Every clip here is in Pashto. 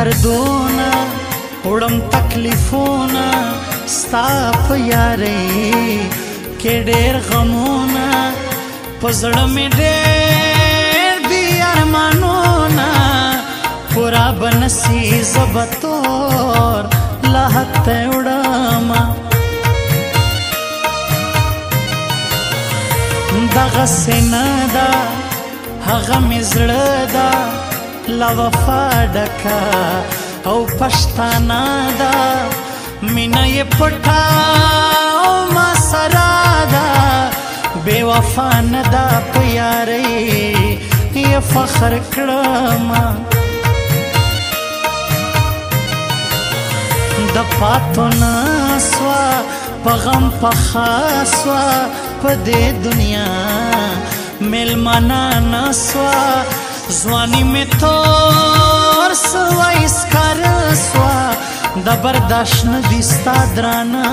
دردونه وړم تکلیفونه ستا په یاري کې ډېر غمونه په زړه مې ډېر دي ارمانونه پورا بنسي زبطور لحته وړم دغه سینه ده هغه مې زړه ده لوفا ډکا او پښتانا دا مینا یې پټا او ما سرا دا بے وفا ندا پیارې یې فخر کړم د پاتو ناسوا په غم په خاصوا په دې دنیا ملمنا ناسوا ځواني می تور سوای سکار سوا د برداشت نه دستا درانه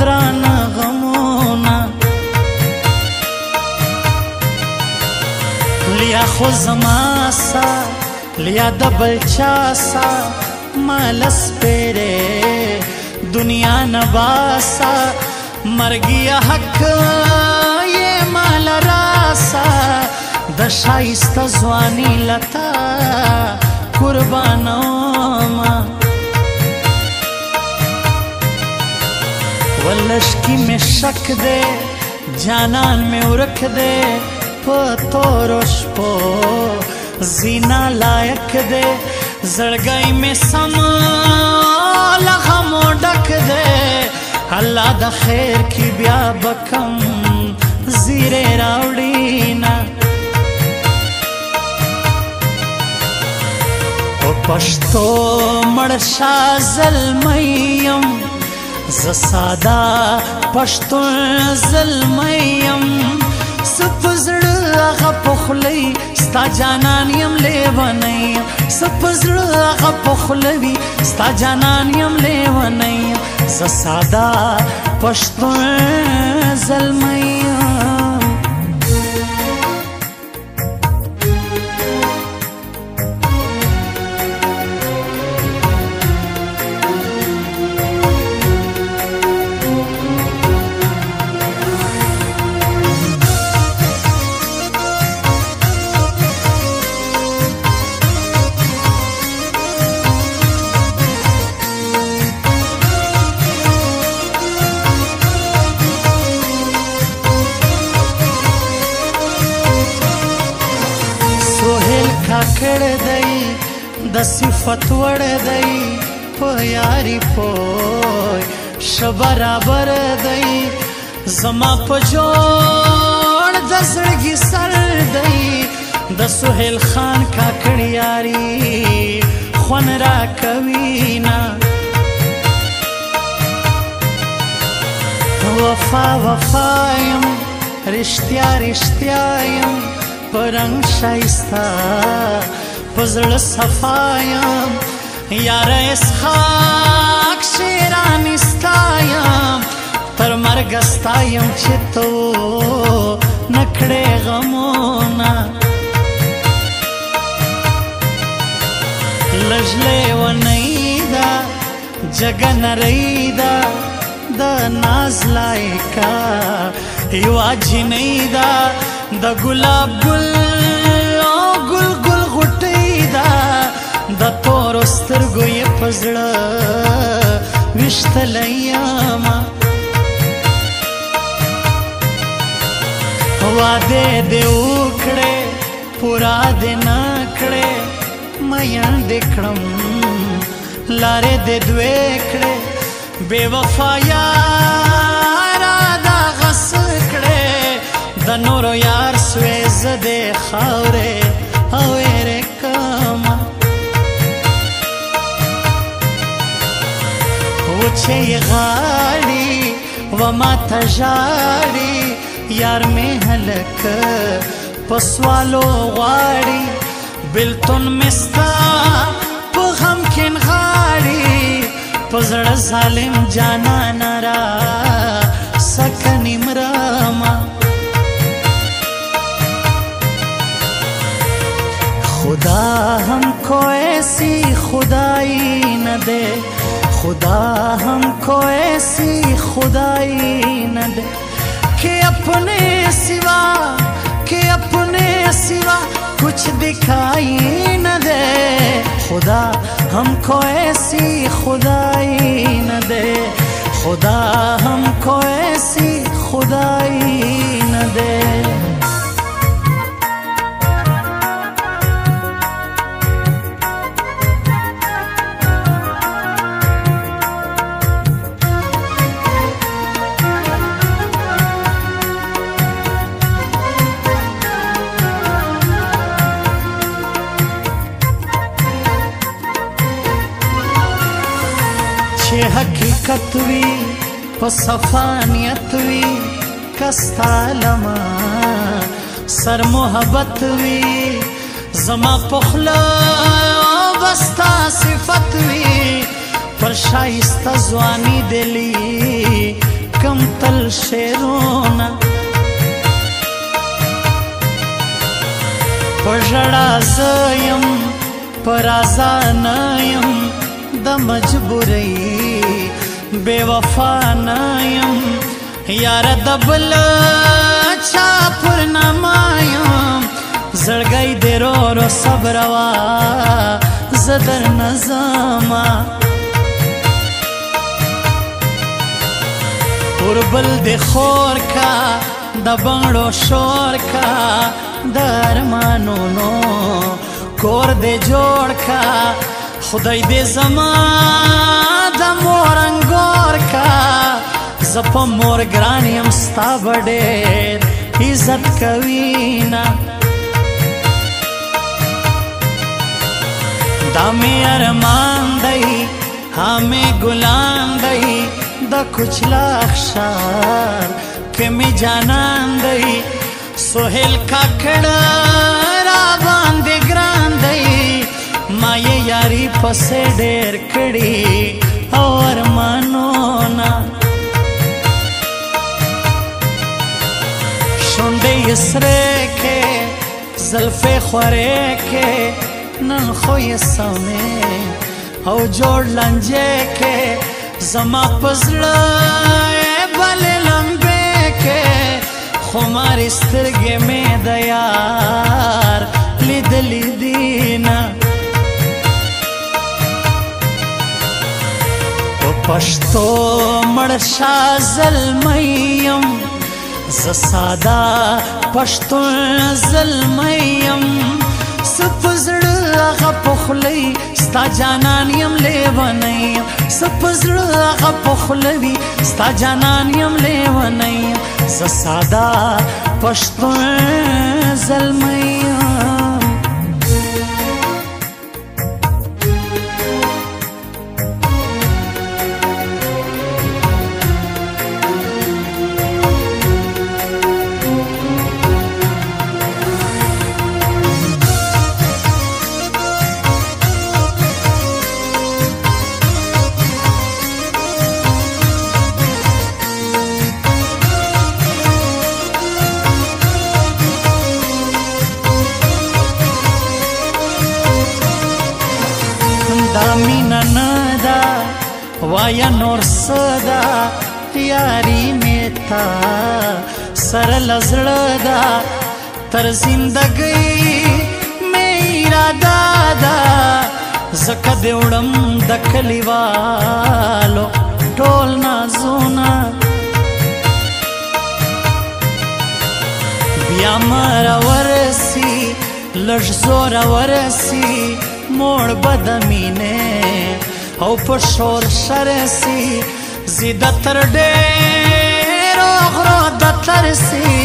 درانه غمونه لیا خو زما سا لیا د بلچا سا مالس پیره دنیا نباسا مرګیا حق یې مال راسا د شایسته ځواني لتا قربانوم ولش کی می شک دے جانان می ورک دے په تورش پو زینا لایق دے زړګای می سما لغه مو ډک دے الله د خیر کی بیا بکم زیره راوړینا پښتو مړشا زلمیم ز ساده پښتون زلمیم سپ زړه هغه پخلی ستا جانان يم لیونی سپ زړه هغه پخلوی ستا جانان يم لیونی ز ساده پښتون زلمیم صفت وړ دی په یاري پوي شبرابر دی زما په جوړ د زړګي سر دی د سهيل خان کاکړ یاري خون را کوي نا وفا وفا يم رشتیا رشتیا يم پرنګ شایستا پزړه صفایم یار اسحاق شیران استایم تر مرګ استایم چې تو نکړې غمونه لجلې و نېدا جگ نریدا د ناز لایکا یو اجنیدا د ګلاب ګل زړه وشتلیا ما واده دې وکړې پورا دې نه کړې مې دې کړم لارې دې دوې کړې بے وفایا را دا غس کړې د نور یار سوې زده خاورې او ریک چې غالي و ما تجاري یار مې هلک پسوالو غواړي بلتون مستا په غم کین غاړي پزړه ظالم جانا نرا سکنی مراما خدا ہم کو ایسی خدائی نہ دے खुदा हमको ऐसी खुदाई न दे के अपने सिवा के अपने सिवा कुछ दिखाई न दे खुदा हमको ऐसी खुदाई न दे खुदा हमको ऐसी खुदाई न दे چې حقیقت وي په صفانیت وي کستالما سر محبت وي زما پخلا بستا صفت وي پر شایسته ځواني دلی کم تل شیرونه پژړا زیم پر ازانه یم د مجبورۍ بے وفا نایم یار د بل چا پر نمایم زړګي درو رو صبر وا زدر نظاما اور بل د خور کا د بنگړو شور کا درمانو نو کور دې جوړ کا خدای دې زما د مور انګور کا زپ مور ګران يم ستا بډېر عزت کوي نا دامي ارمان دی همه ګلان دی د کچلا اخشار کمی جانان دی سهیل کاکڑا ما یې یاري پسې ډېر کړي او ارمانونه شونډې سره کې زلفې خورې کې نن خو یې سمې او جوړ لنجې کې زما پزړه بل لمبې کې خمار سترګې مې د یار لیدلې دینه پښتو مړشا زلمیم ز ساده پښتون زلمیم سپ زړه هغه پخلی ستا جانان يم لیونی سپ زړه هغه پخلوی ستا جانان يم لیونی ز ساده پښتون زلمیم نور صدا یاری میتا سر لزړه دا تر زندګۍ مې اراده دا زکه دې وړم د کلیوالو ټول نازونه بیا مر ورسی لږ زور ورسی موړ بدمینه او په شور شرسي زید تر ډېر غرو د ترسي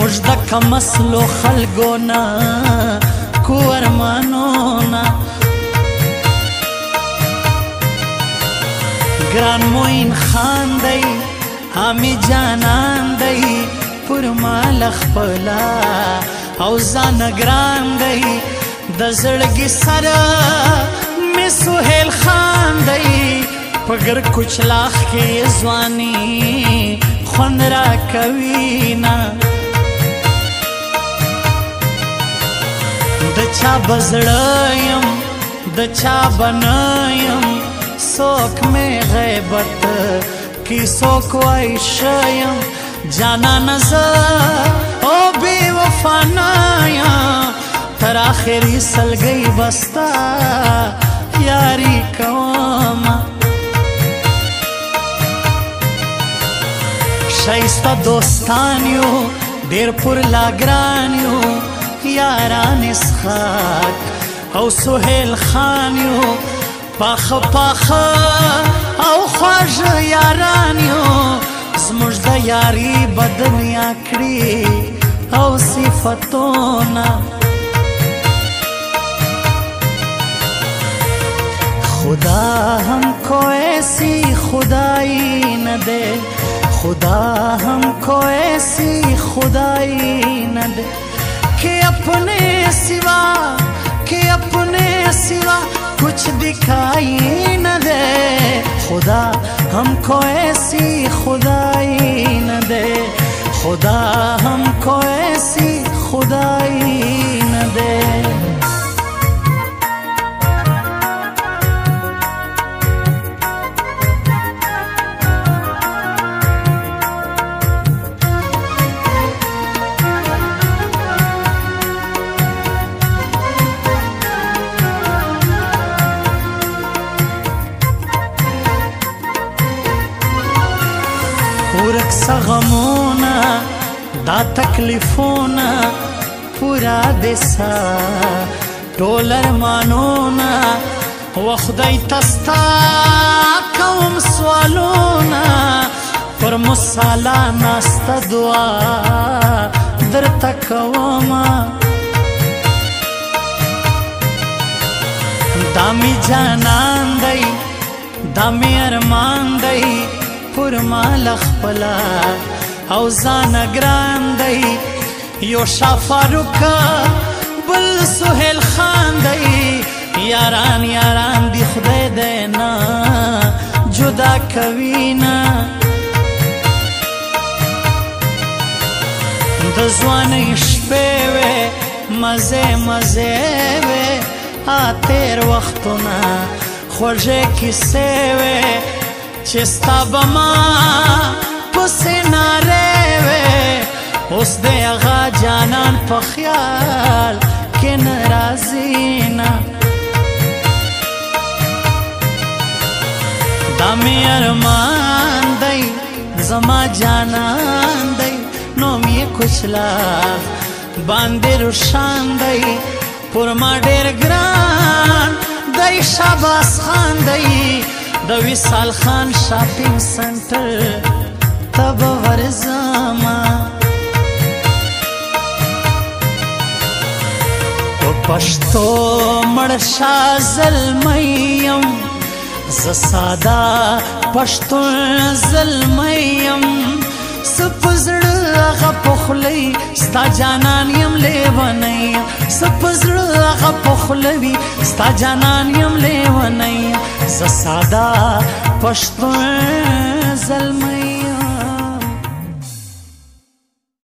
مجد کمسلو خلګونا کوارمانونا ګران موین خان دی همي جانان دی پر مال خپلا او ځان ګران دی د زړګي سره مې سهيل خان دی پګر کوچلاخ کې ځواني خوند را کوي نه د چا بزړایم د چا بنایم سوک مې غیبت کی سوک وای شایم جانا نظر او بی وفانایا تر آخری سلگئی بستا یاری کوما شایستا دوستانیو ډیر پر لاګرانیو یاران اسخاک او سهیل خانیو پاخ پاخ او خواج یارانیو زموږ د یاری بدنیا کړی او صفاتونه खुदा हमको ऐसी खुदाई न दे खुदा हमको ऐसी खुदाई न दे कि अपने सिवा कि अपने सिवा कुछ दिखाई न दे खुदा हमको ऐसी खुदाई न दे खुदा हमको ऐसी खुदाई न दे سغمونه دا تکلیفونه پورا دسا ټول ارمانونه و خدای تستا کوم سوالونه پر مصالا ناستا دعا در تکوما دامی جانان دی دامی ارمان دی خرما لخپلا او ځان ګران دی یو شفاروک بل سهیل خان دی یاران یاران دی خدای دینا جدا کوینا د ځوانې شپې وې مزه مزه وې ا تیر وختونه خوږه کیسې وې چې ستاب ما پسې ناره و اوس دې هغه جانان په خیال کې ناراضي نه دمه ارمان دی زما جانان دی نوم یې کوچلا باندې روشان دی پر ما ډېر ګران دی شاباس خان دی د وصال خان شاپینګ سنټر تب ورزما په پښتو مړ شازلمیم ز ساده پښتون زلمیم سپزړ هغه پخلی ستا جانان يم لیونی سپزړ هغه پخلوی ستا جانان يم لیونی ز ساده پښتون زلمی